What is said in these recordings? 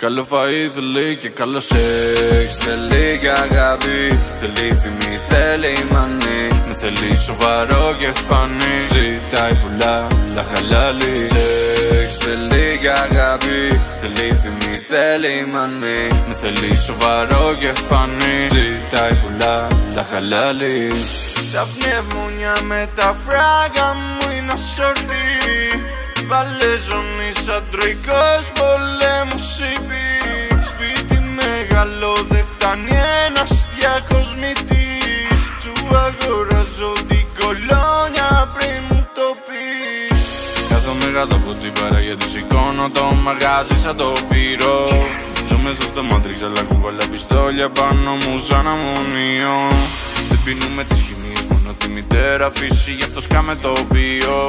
Καλό φαΐ θέλει και καλό σεξ. Θέλει και αγάπη Θέλει φημή, θέλει μανί Με θέλει σοβαρό και φανή. Ζητάει πολλά, αλλά χαλάλι. Σεξ θέλει και αγάπη Θέλει φημή, θέλει μανί Με θέλει σοβαρό και φανή. Ζητάει πολλά, αλλά χαλάλι. Τα πνεύμονια με τα φράγκα μου είναι ασορτή Βάλε ζώνη σαν τροϊκός πολέμους είπε Σπίτι μεγάλο δεν φτάνει ένας διακοσμητής. Σου αγοράζω την κολόνια πριν μου το πεις. Κάθομαι κάτω από την παρά γιατί σηκώνω το μαγάζι σαν το πυρό Ζω μέσα στο μάτριξ αλλά κουβαλά πιστόλια πάνω μου σαν αμμονίο. Δεν πίνουμε τις χημίες μόνο τη μητέρα φύση γι' αυτό σκάμε το οποίο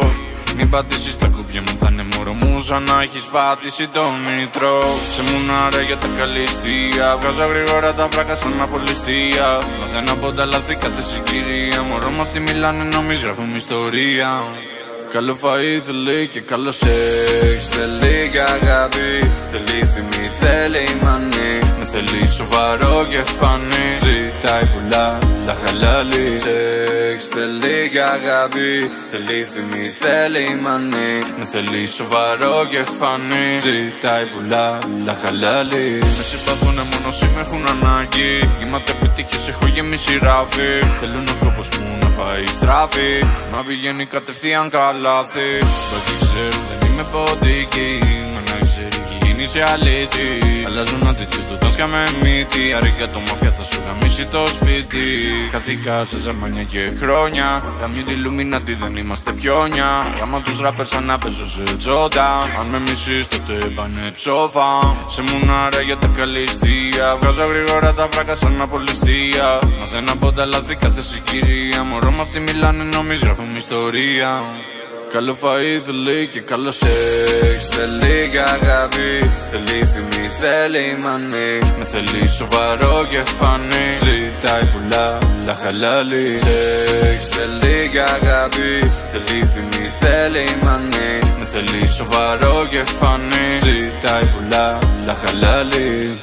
μην πατήσεις τα κούπια μου θα είναι μωρό μου. Σαν να έχεις πατήσει το μήτρο. Σε μουνάρα για τα καλυστία. Βγάζω γρήγορα τα βράκα σαν απολυστία. Μαθαίνω από τα λάθη κάθε συγκυρία. Μωρό με αυτή μιλάνε νομίζεις γράφουμε ιστορία Καλό φαΐ θέλει και καλό σεξ. Θέλει και αγάπη Θέλει φημή, θέλει μανί. Με θέλει σοβαρό και φανή Ζητάει πολλά, la χαλάλι. Σεξ θέλει και αγάπη Θέλει φημή, θέλει μανί. Με θέλει σοβαρό και φανή Ζητάει πολλά, la χαλάλι. Μες συμπαθούνε μόνο όσοι με έχουν ανάγκη. Γεμάτα επιτυχίες έχω γεμίσει ράφι. Θέλουν ο κόπος μου να πάει στράφη. Να πηγαίνει κατευθείαν καλάθι Μπατσι ξέρουν δεν είμαι ποντική Μα να ξέρει έχει γίνει σε αλήτη. Αλλάζουν attitude όταν σκάμε μύτη. Αρήκα το μαφιά θα σου γαμίσει το σπίτι. Καθήκα σε ζαμάνια και χρόνια. Γαμιού τη Λουμινάτη δεν είμαστε πιόνια. Γάμα τους ράπερ σαν να παίζω σε τζόντα. Αν με μισείς τότε πάνε ψόφα. Σε μουνάρα για τα καλυστία. Βγάζω γρήγορα τα βράκα σαν απολυστία Μαθαίνω από τα λάθη κάθε συγκυρία. Μωρό με αυτή μιλάνε νομίζεις γράφουμε ιστορία Καλό φαΐ θέλει και καλό σεξ. Θέλει και αγάπη Θέλει φημή, θέλει μανί Με θέλει σοβαρό και φανή. Ζητάει πολλά, αλλά χαλάλι. Σεξ θέλει και αγάπη Θέλει φημή, θέλει μανί Με θέλει σοβαρό και φανή. Ζητάει πολλά, αλλά χαλάλι